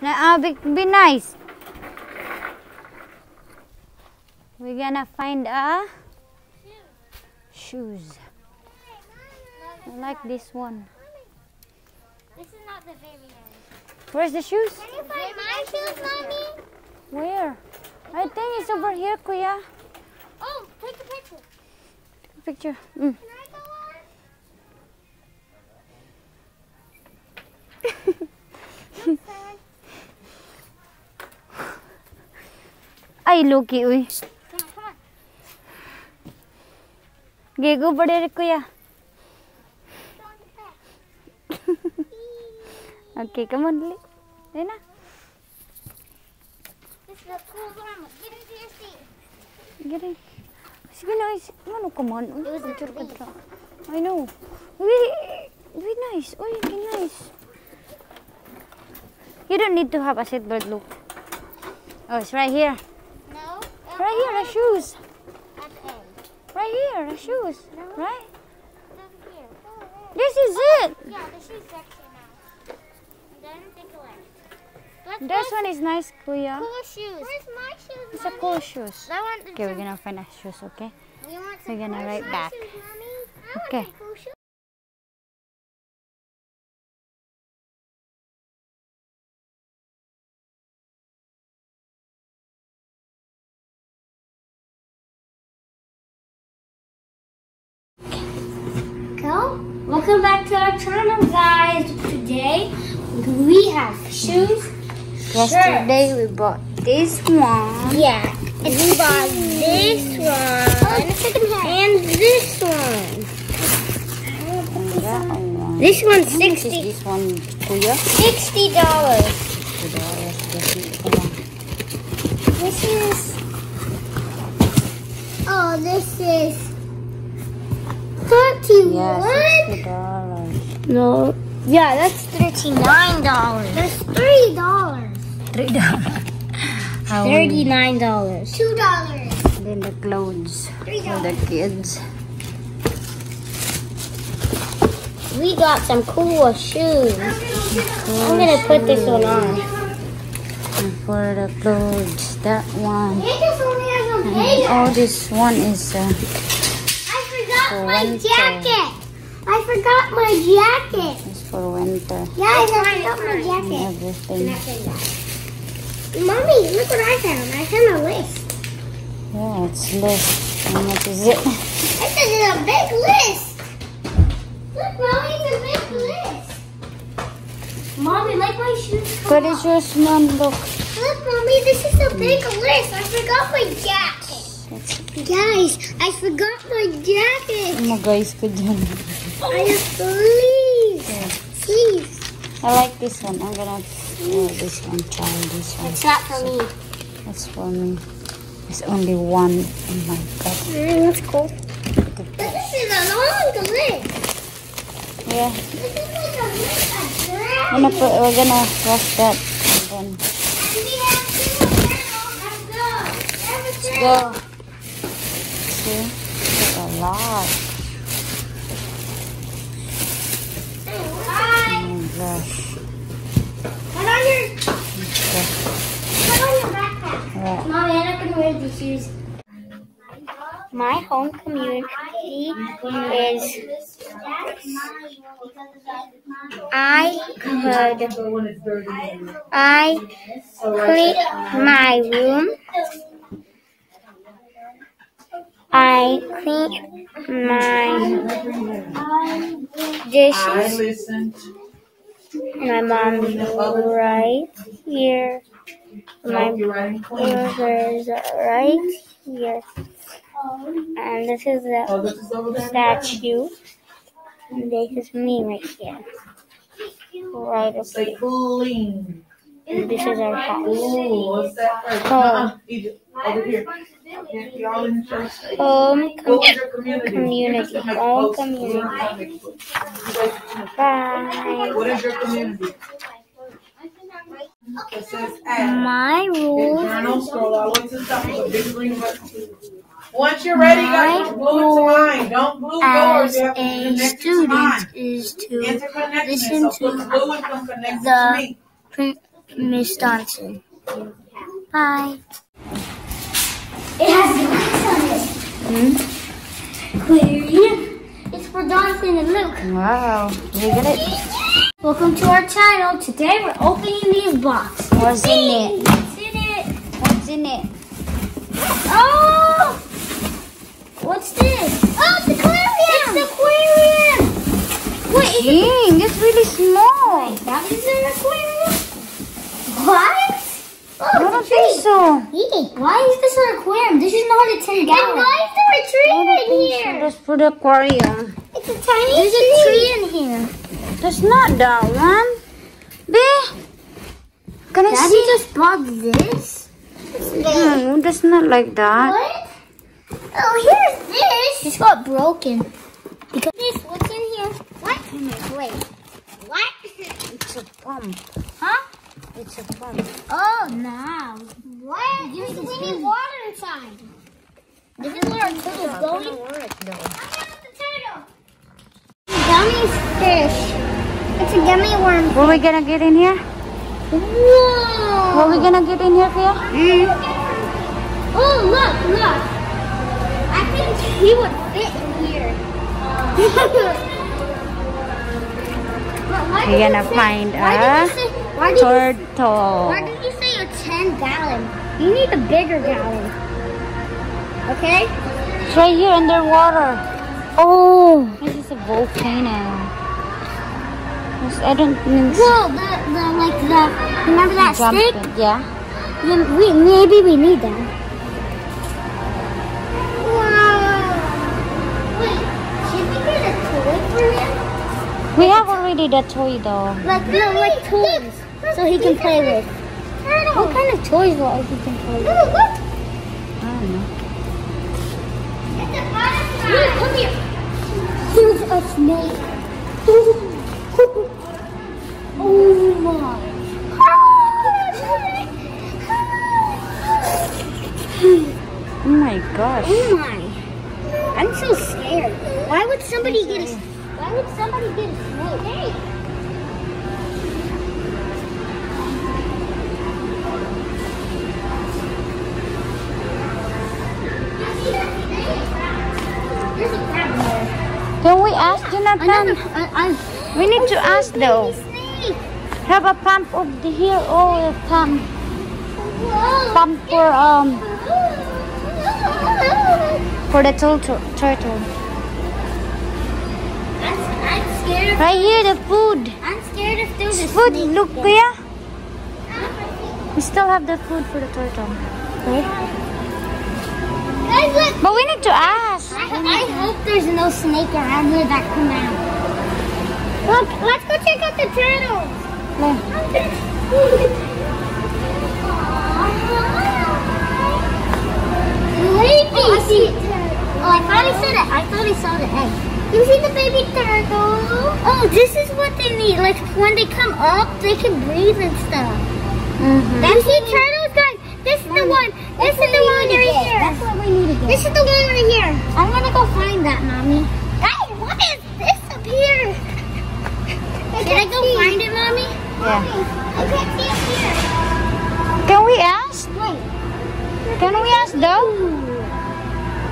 Nah, uh, be, be nice. We're gonna find a shoes. I like this one. This is not the very end. Where's the shoes? Can you find my shoes, mommy? Where? I think it's over here, Kuya. Oh, take a picture. Take a picture. Mm. Can I go on? Ay, Loki, uy. Come on, come on. Gigo ba diri, Kuya? Go on the back. Okay, come on, dali. Dali na. This is a cool one. Get into your seat. Giri. Sige na, is- ano ka man? Uy, It was a picture ka tree. I know. Uy, uy, nice. Uy, be nice. You don't need to have a seatbelt, look. Oh, it's right here. No. Right here, the shoes. At the end. Right here, the shoes. Right? Here. This is oh, it. Yeah, the shoes section now. And then take a left. This one is nice, Kuya. cool shoes. Where's my shoes, It's a cool shoes. I want the Okay, we're gonna find a shoes, okay? We want we're gonna cool write shoes, back. Mommy. I want Okay. Welcome back to our channel, guys. Today we have shoes. Yesterday we bought this one. Yeah, and we bought this one and this one. And one. This one's How much is sixty this one, Kuya? sixty dollars. 60. This is. Oh, this is Yeah, thirty-one. $60. No. Yeah, that's thirty-nine dollars. That's three dollars. $3. Thirty-nine dollars. Two dollars. Then the clothes Three for the kids. We got some cool shoes. I'm gonna put this one on. And for the clothes, that one. This only has a And oh, this one is uh, For my winter. jacket. I forgot my jacket. It's for winter Yeah, I forgot my jacket. and jacket. everything. Mommy, look what I found. I found a list. Yeah, it's less. How much is it? This is a big list. Look, Mommy, it's a big list. Mommy, like my shoes. What is yours, mom? Look. Look, Mommy, this is a big list. I forgot my jacket. Guys, I forgot my jacket. ano guys ko dyan. I have sleeves. Sleeves. I like this one. I'm gonna wear this one. Try this one. It's not for me. It's for me. There's only one. Oh my god. Mm, that's cool. But this is a long list. Yeah. This is like a list of. Gonna, put, we're gonna wash that. And then And we have two of them. Let's go. Let's go. There's a lot. Oh. Put on your, put on your backpack. Mommy, I'm not going to wear these shoes. My home community is I could I clean my room. I clean my dishes. My mom's right here. My brother's right here. And this is the statue. And this is me right here. Right up here. And this is our house. Oh. Over here. Yeah, Y'all in church. Home com- community? community. Let's make a Home community. Bye. What is your community? It says add. My rules. journal, scroll all the way to the top, there's a big green button. Once you're ready, guys, just glue it to mine. Don't glue yours, you have to connect to mine. is to listen so to glue and connect the to me. Miss Johnson. Bye. It has lights on it. Hmm? Aquarium. It's for Johnson and Luke. Wow. You get it? Welcome to our channel. Today we're opening these boxes. What's in it? What's in it? What's in it? Oh! What's this? Oh, it's aquarium! It's the aquarium! Wait, is it, Dang, it's really small. that is an aquarium? What? Oh, I don't think so. Hey, why is this an aquarium? This is not a 10 gallon. And why is there a I tree don't in think so. here? Just for the aquarium. It's a tiny There's a tree in here. That's not that one. Be. Can I Daddy see? just bought this? No, that's not like that. What? Oh, here's this. This got broken. Because this, what's in here? What? Wait. What? It's a pump. Huh? It's a pump. Oh, no. What? This we need water inside. This is where our turtle's going. work though. the turtle. Gummy fish. It's a gummy worm. What are we gonna get in here? Whoa. What are we gonna get in here, Fia? Mm-hmm. Oh, look, look. I think he would fit in here. But why We're gonna you say- find why did a you say, why did you, Turtle. why did you say a 10 gallon? You need a bigger gallon. Okay? It's right here underwater. Oh, this is a volcano. I don't think so. Whoa, the, the, like the, remember that stick? it, Yeah. Then we, maybe we need that. Wow. Wait, should we get a toy for him? We have already the toy though. Like, no, like toys. So he can play with. What kind of toys will he can play with? Look, I don't know. Look, come here. There's a snake. Oh my. Oh my gosh. Oh my. I'm so scared. Why would somebody get a why would somebody get a snake? Hey. Can we ask Jonathan? Another, I, I, We need to ask though. Have a pump of the here. Oh, a pump. Pump for um for the turtle. Turtle. I'm, I'm scared. Of, Right here, the food. I'm scared of a Food. Look, Kuya. We still have the food for the turtle. Okay. But we need to ask. I, hope there's no snake around here that come out. Look, let's go check out the turtles. Baby. Oh, I see. Oh, I thought I saw it. I thought I saw the egg. You see the baby turtle? Oh, this is what they need. Like when they come up, they can breathe and stuff. Mm-hmm. That's the turtles, guys. This is the one. This is the one right here. That's what we need to get. This is the one right here. I'm gonna go find that, mommy. Hey, what is this up here? Can I go find it, mommy? Yeah. I can't see it here. Can we ask? Wait. Can we ask though?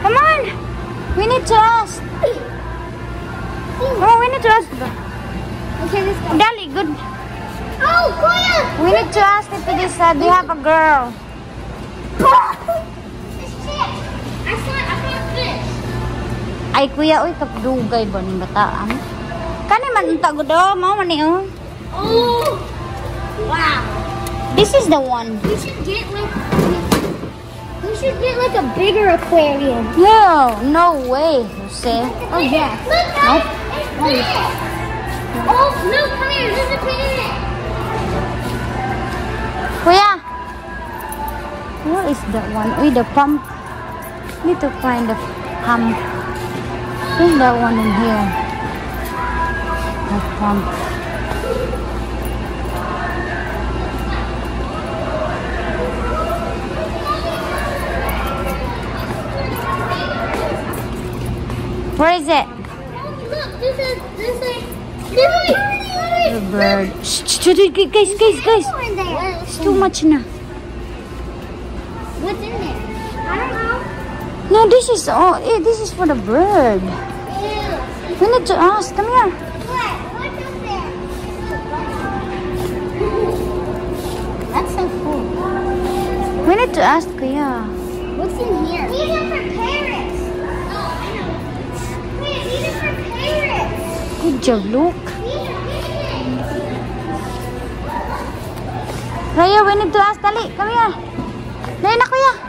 Come on. We need to ask. On, we need to ask. Okay, let's go. Dali, good. Oh, Kuya! We need to ask if it is, uh, do you have a girl? Ay, kuya, uy, kapdugay ba ni bataan? Kani man unta ko oh, do, mao man ni oh. Oh! Wow. This is the one. We should get like we should get like a bigger aquarium. No, no way, Jose. Oh yeah. Look, Nope. it's fish. Oh no, come here, there's a fish. Kuya, where is that one? Uy, the pump. Need to find the pump. There's that one in here. The pump. Where is it? Look, there's a there's a The bird. Shh, guys, guys, guys. there. too much na. What's in there? I don't know. No, this is all. Eh, this is for the bird. Ew. We need to ask. Come here. What? What's up there? That's so cool. We need to ask Kuya. What's in here? These are for parrots. Oh, I know. Wait, these are for parrots. Good job, look. These Raya, we need to ask. Dali, come here. Dali na, Kuya.